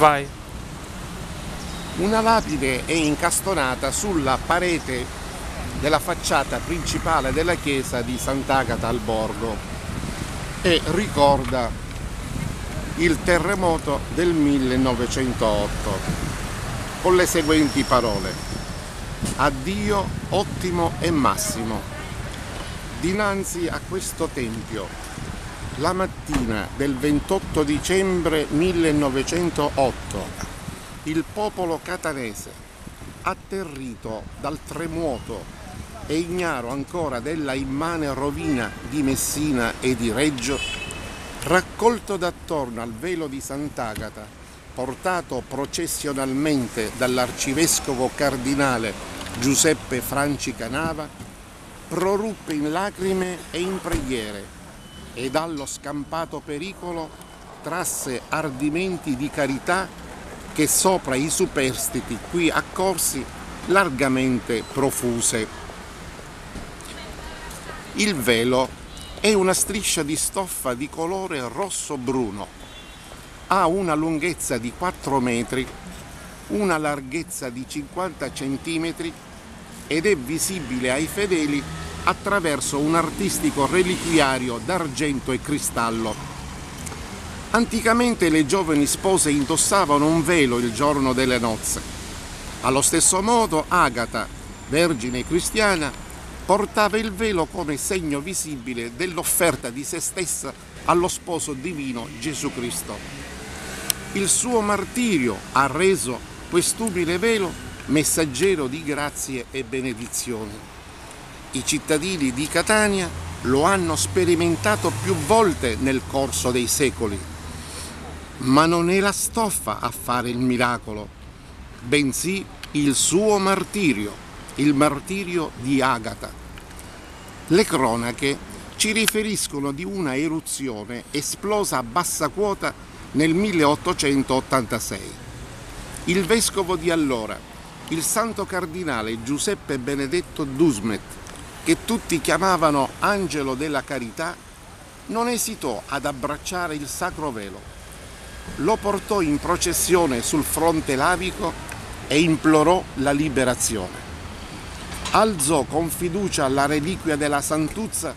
Vai. Una lapide è incastonata sulla parete della facciata principale della chiesa di Sant'Agata al Borgo e ricorda il terremoto del 1908 con le seguenti parole. Addio ottimo e massimo. Dinanzi a questo tempio, la mattina del 28 dicembre 1908, il popolo catanese, atterrito dal tremoto e ignaro ancora della immane rovina di Messina e di Reggio, raccolto d'attorno al velo di Sant'Agata, portato processionalmente dall'arcivescovo cardinale Giuseppe Franci Canava, proruppe in lacrime e in preghiere e dallo scampato pericolo trasse ardimenti di carità che sopra i superstiti qui accorsi largamente profuse. Il velo è una striscia di stoffa di colore rosso-bruno. Ha una lunghezza di 4 metri, una larghezza di 50 centimetri ed è visibile ai fedeli attraverso un artistico reliquiario d'argento e cristallo. Anticamente le giovani spose indossavano un velo il giorno delle nozze. Allo stesso modo Agata, vergine cristiana, portava il velo come segno visibile dell'offerta di se stessa allo sposo divino Gesù Cristo. Il suo martirio ha reso quest'umile velo messaggero di grazie e benedizioni. I cittadini di Catania lo hanno sperimentato più volte nel corso dei secoli, ma non è la stoffa a fare il miracolo, bensì il suo martirio, il martirio di Agata. Le cronache ci riferiscono di una eruzione esplosa a bassa quota nel 1886. Il vescovo di allora, il santo cardinale Giuseppe Benedetto Dusmet, che tutti chiamavano Angelo della Carità, non esitò ad abbracciare il sacro velo. Lo portò in processione sul fronte lavico e implorò la liberazione alzò con fiducia la reliquia della Santuzza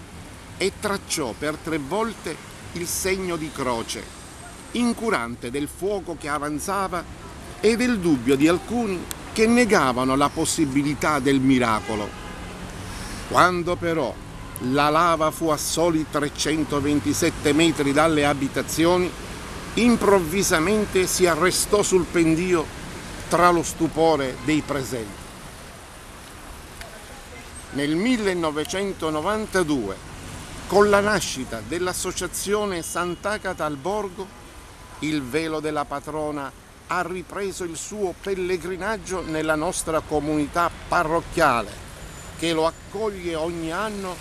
e tracciò per tre volte il segno di croce, incurante del fuoco che avanzava e del dubbio di alcuni che negavano la possibilità del miracolo. Quando però la lava fu a soli 327 metri dalle abitazioni, improvvisamente si arrestò sul pendio tra lo stupore dei presenti. Nel 1992, con la nascita dell'associazione Sant'Agata al Borgo, il velo della patrona ha ripreso il suo pellegrinaggio nella nostra comunità parrocchiale, che lo accoglie ogni anno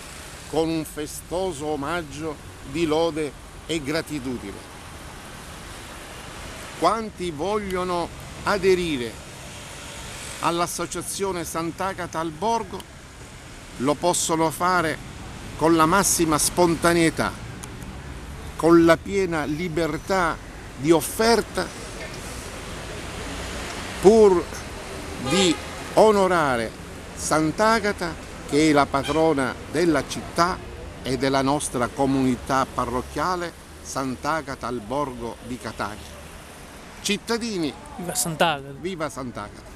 con un festoso omaggio di lode e gratitudine. Quanti vogliono aderire all'associazione Sant'Agata al Borgo lo possono fare con la massima spontaneità, con la piena libertà di offerta, pur di onorare Sant'Agata che è la patrona della città e della nostra comunità parrocchiale Sant'Agata al Borgo di Catania. Cittadini, Viva Sant'Agata! viva Sant'Agata!